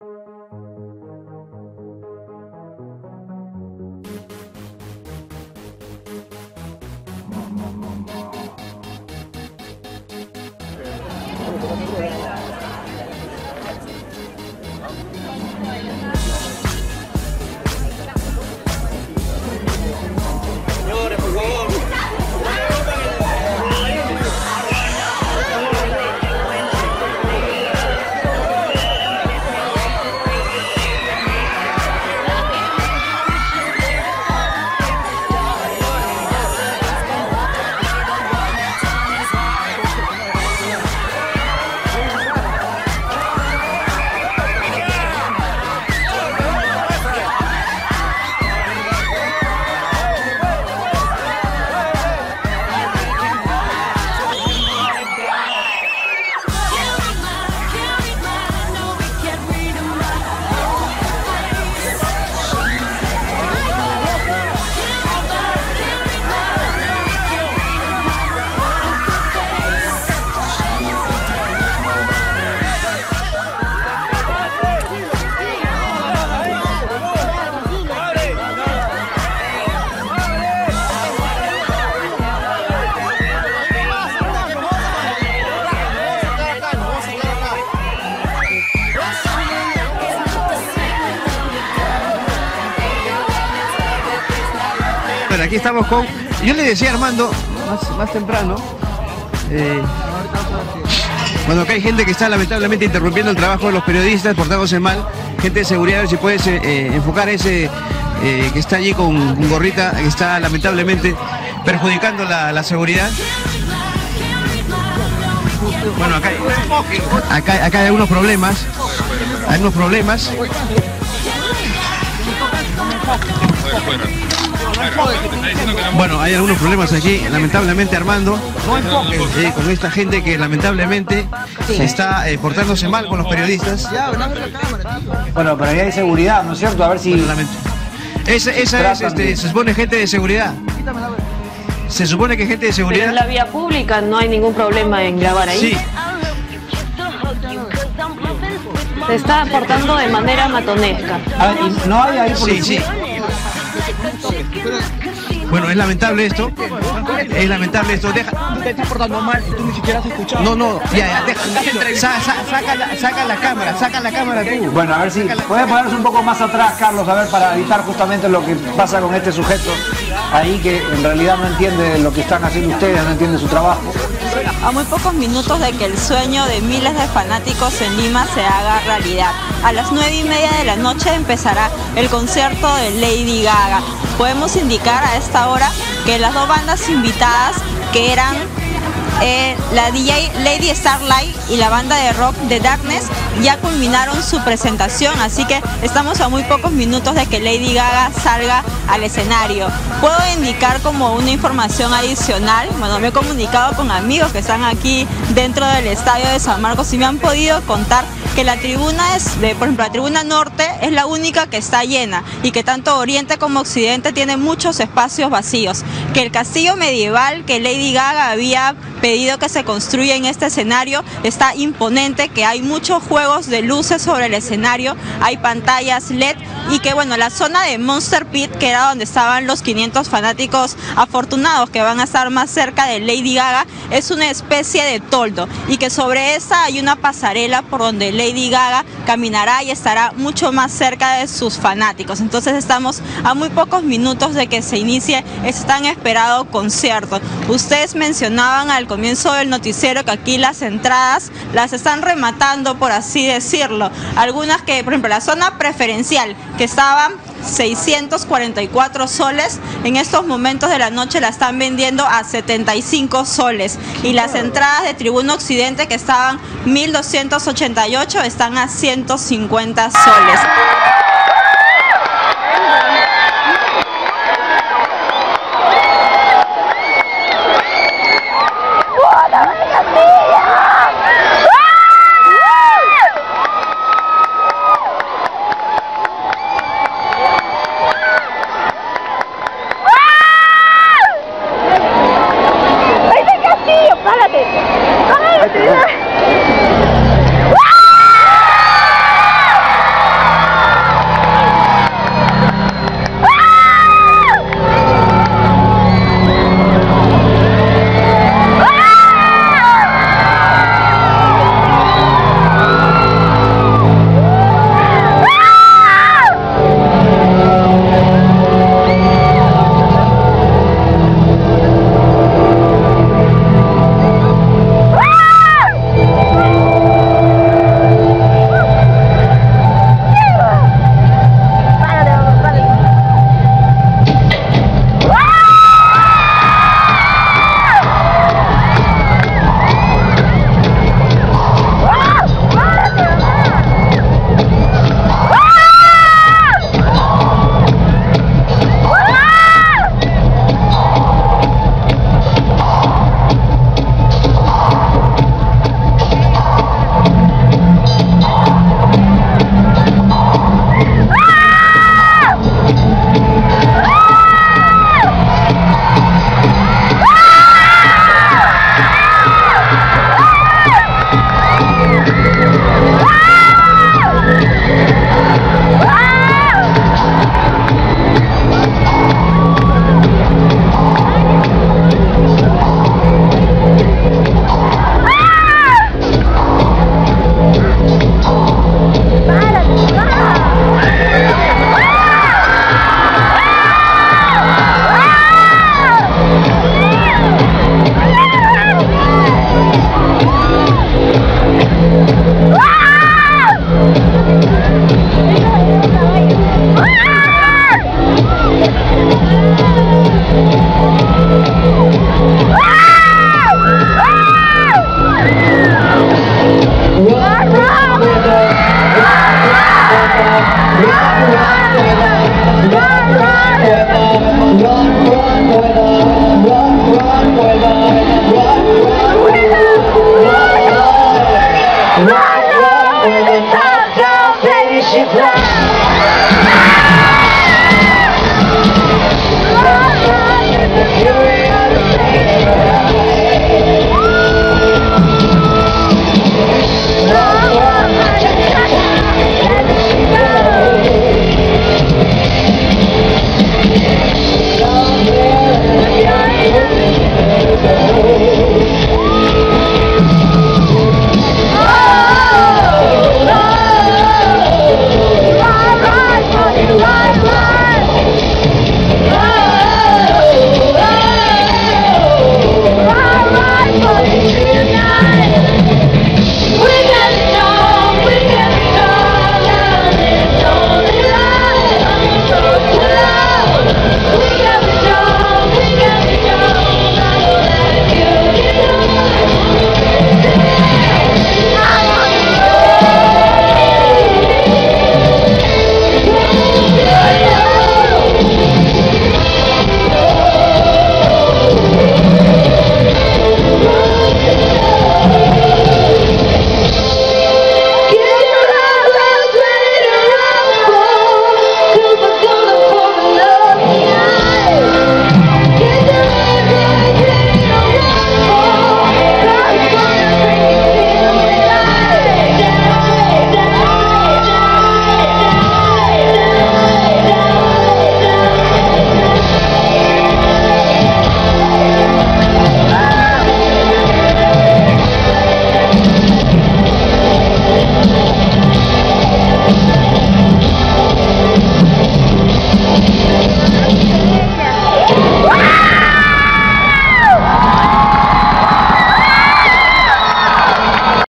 Bueno, aquí estamos con. Yo le decía Armando, más, más temprano. eh, bueno, acá hay gente que está lamentablemente interrumpiendo el trabajo de los periodistas, portándose mal. Gente de seguridad, a ver si puedes eh, eh, enfocar ese eh, que está allí con, con gorrita, que está lamentablemente perjudicando la, seguridad. Bueno, acá hay, acá, acá hay algunos problemas. Algunos problemas. Bueno, hay algunos problemas aquí, lamentablemente Armando, eh, con esta gente que lamentablemente está eh, portándose mal con los periodistas. Bueno, pero ahí hay seguridad, ¿no es cierto? A ver si. Esa, esa es, este, se supone gente de seguridad. Se supone que gente de Pero seguridad. en la vía pública no hay ningún problema en grabar ahí. Sí. Se está portando de manera matonesca. Ah, y no hay ahí Sí, sí. Bueno, es lamentable esto. Es lamentable esto. Deja. te estás portando mal y tú ni siquiera has escuchado. No, no, ya, ya, deja. Sa- sa- saca, la, saca la cámara, saca la cámara tú. Bueno, a ver si puede ponerse un poco más atrás, Carlos, a ver, para evitar justamente lo que pasa con este sujeto ahí que en realidad no entiende lo que están haciendo ustedes, no entiende su trabajo. A muy pocos minutos de que el sueño de miles de fanáticos en Lima se haga realidad. A las nueve y media de la noche empezará el concierto de Lady Gaga. Podemos indicar a esta hora que las dos bandas invitadas que eran eh, la DJ Lady Starlight y la banda de rock The Darkness ya culminaron su presentación, así que estamos a muy pocos minutos de que Lady Gaga salga al escenario. Puedo indicar como una información adicional, bueno, me he comunicado con amigos que están aquí dentro del estadio de San Marcos y me han podido contar que la tribuna es, por ejemplo, la tribuna norte es la única que está llena y que tanto oriente como occidente tiene muchos espacios vacíos. Que el castillo medieval que Lady Gaga había pedido que se construya en este escenario está imponente, que hay muchos juegos de luces sobre el escenario, hay pantallas LED y que bueno, la zona de Monster Pit, que era donde estaban los 500 fanáticos afortunados que van a estar más cerca de Lady Gaga, es una especie de toldo y que sobre esa hay una pasarela por donde Lady Gaga caminará y estará mucho más cerca de sus fanáticos. Entonces estamos a muy pocos minutos de que se inicie este tan esperado concierto. Ustedes mencionaban al comienzo del noticiero que aquí las entradas las están rematando, por así decirlo. Algunas que, por ejemplo, la zona preferencial que estaban 644 soles, en estos momentos de la noche la están vendiendo a 75 soles. Y las entradas de Tribuna Occidente que estaban 1288 están a 150 soles. What?